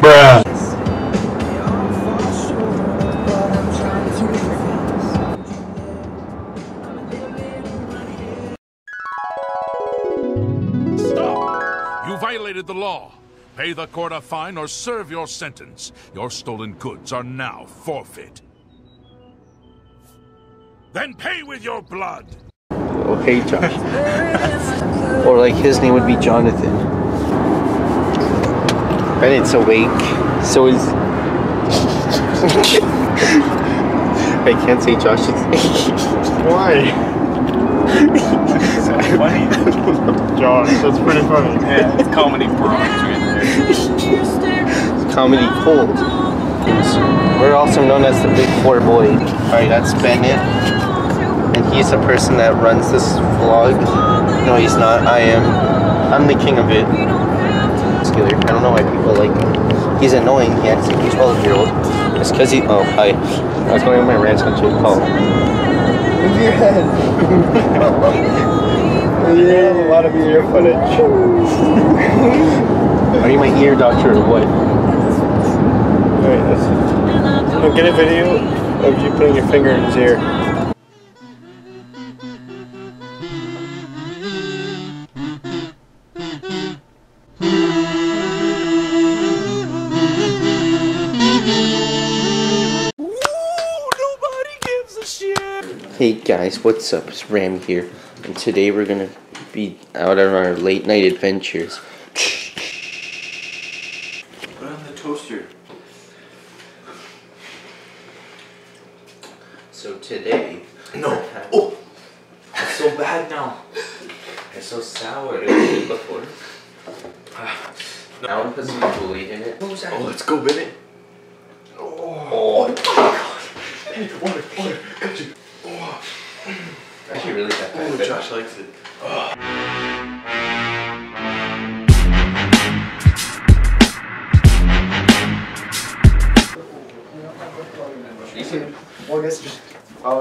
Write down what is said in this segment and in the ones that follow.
Bruh. Stop! You violated the law. Pay the court a fine or serve your sentence. Your stolen goods are now forfeit. Then pay with your blood. Hey, Josh. or like his name would be Jonathan. And it's awake, so is. I can't say Josh's Josh. Why? funny. Josh, that's pretty funny. Yeah, it's comedy bronze right there. Comedy Cold. We're also known as the Big Four Boy. Alright, that's Bennett. And he's the person that runs this vlog. No, he's not. I am. I'm the king of it. Skiller. I don't know why people like him. He's annoying. He acts like a 12 year old. It's because he. Oh, hi. I was going on my rants on Jake Paul. Move your head. Yeah, a lot of ear footage. Are you my ear doctor or what? Alright, that's no, get a video of you putting your finger in his ear. Hey guys, what's up? It's Ram here, and today we're gonna be out on our late night adventures. Put on the toaster. So today, No. Oh! It's so bad now. it's so sour. It was before. I want to put some Kool-Aid in it. What? Oh, let's go, Bennett. Oh, oh Hey, water, water, got you. actually really that Oh, bad. Josh likes it.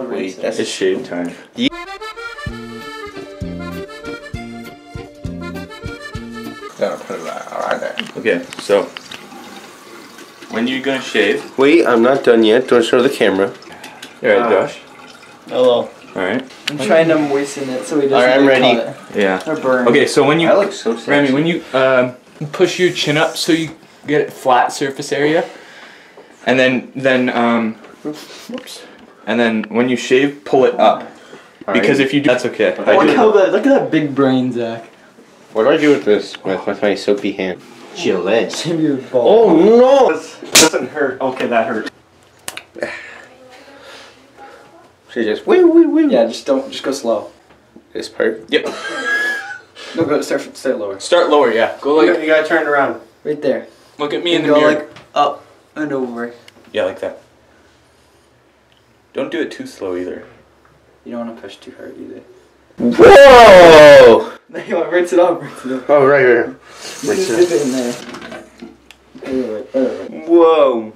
Wait, that's It's shave time. Yeah, put it right there. Okay, so when are you gonna shave? Wait, I'm not done yet. Don't show the camera. All right, ah. Josh. Hello. All right. I'm trying to moisten it so he doesn't Alright, I'm get ready. caught. Yeah. Or burn. Okay, so when you I look so sexy. Remy, when you um, push your chin up so you get flat surface area, and then then um, whoops, and then when you shave, pull it up. Because if you do, that's okay. I Look, how that, look at that big brain, Zach. What do I do with this? With, with my soapy hand. Gillette. Shave. Oh no! This doesn't hurt. Okay, that hurt. She just wee wee wee. Yeah, just don't, just go slow. This part. Yep. No, go, start, start lower. Start lower. Yeah. Go You like. gotta, you gotta turn it around. Right there. Look at me in the go mirror. like up and over. Yeah, like that. Don't do it too slow either. You don't want to push too hard either. Whoa! No, you want rinse it off, rinse it off. Oh right, right. You just dip it in there. Alright, alright. Whoa.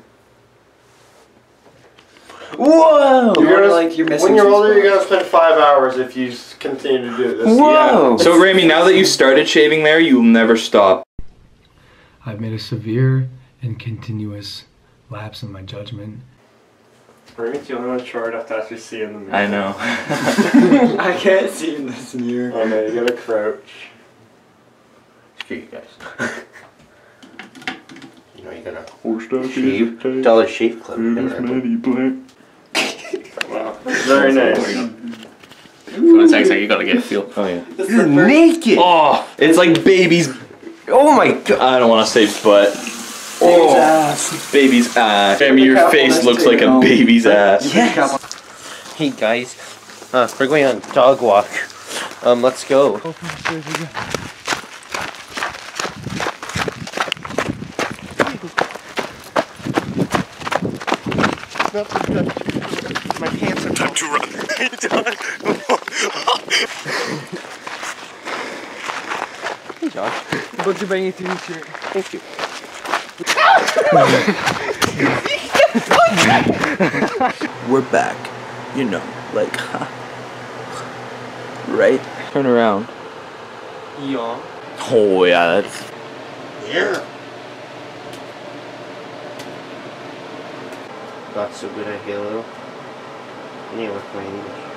Whoa! You're You're gonna- like you're missing When you're older, you're gonna spend five hours if you continue to do this. Whoa. So Remy, now that you started shaving there, you will never stop. I've made a severe and continuous lapse in my judgment. Bring the only one short enough to actually see in the mirror. I know. I can't see in this mirror. Oh no, you gotta crouch. Screw you guys. You know you gotta Horse dog shave. Dollar Shave Club. Wow. Very nice. One second, you gotta get a feel. Oh yeah. You're naked. Oh, it's like baby's. Oh my god. I don't want to say butt. Oh. Ass. Baby's ass. Remy, your face looks like a long. baby's ass. Hey guys, uh, we're going on dog walk. Um, let's go. My pants are Time to run. Hey Josh, About to bang you through your shirt. thank you. We're back. You know, like, right? Turn around. Yeah. Oh yeah, that's Yeah. Not so good at Halo. I need to work my English.